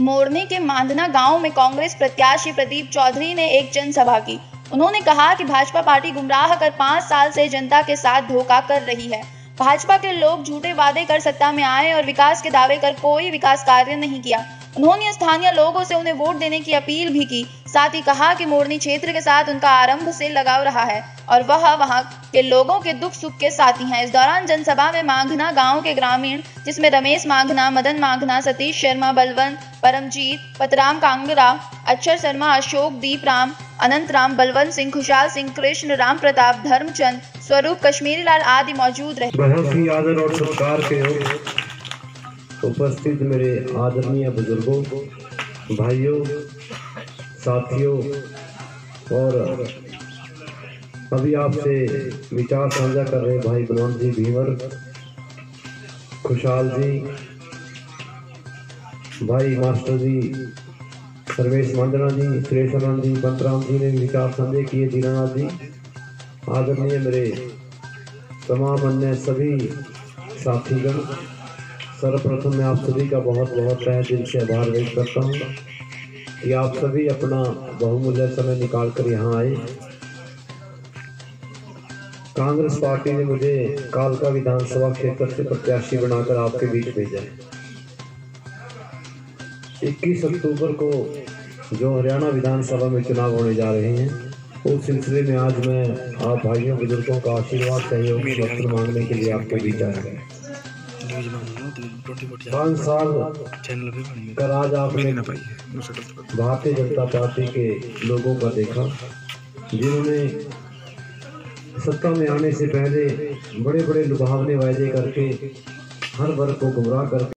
मोरनी के मांधना गाँव में कांग्रेस प्रत्याशी प्रदीप चौधरी ने एक जनसभा की। उन्होंने कहा कि भाजपा पार्टी गुमराह कर पाँच साल से जनता के साथ धोखा कर रही है। भाजपा के लोग झूठे वादे कर सत्ता में आए और विकास के दावे कर कोई विकास कार्य नहीं किया। उन्होंने स्थानीय लोगों से उन्हें वोट देने की अपील भी की, साथ ही कहा कि मोरनी क्षेत्र के साथ उनका आरंभ से लगाव रहा है और वह वहाँ के लोगों के दुख सुख के साथी हैं। इस दौरान जनसभा में मांगना गाँव के ग्रामीण, जिसमें रमेश मांगना, मदन मांगना, सतीश शर्मा, बलवंत, परमजीत, पतराम कांगरा अक्षर शर्मा, अशोक, दीप राम, अनंत राम, बलवंत सिंह, खुशाल सिंह, कृष्ण राम प्रताप, धर्मचंद स्वरूप कश्मीरी लाल आदि मौजूद रहे। बहुत ही आदर और सत्कार के उपस्थित मेरे आदरणीय बुज़ुर्गों, भाइयों, साथियों और अभी आपसे विचार साझा कर रहे भाई बलवंत जी भीवर खुशहाल जी, भाई मास्टर जी, सर्वेश मंदना जी, सुरेश जी, बंतराम जी ने विचार साझे किए, दीनानाथ जी। आदरणीय मेरे तमाम अन्य सभी साथीगण, सर्वप्रथम मैं आप सभी का बहुत बहुत तहे दिल से आभार व्यक्त करता हूँ कि आप सभी अपना बहुमूल्य समय निकाल कर यहाँ आए। कांग्रेस पार्टी ने मुझे कालका विधानसभा क्षेत्र से प्रत्याशी बनाकर आपके बीच भेजा है। 21 अक्टूबर को जो हरियाणा विधानसभा में चुनाव होने जा रहे हैं उस सिलसिले में आज मैं आप भाइयों बुज़ुर्गों का आशीर्वाद सहयोग पत्र मांगने के लिए आपके बीच आया। पाँच साल कर आज आपने भारतीय जनता पार्टी के लोगों का देखा जिन्होंने सत्ता में आने से पहले बड़े बड़े लुभावने वायदे करके हर वर्ग को गुमराह करके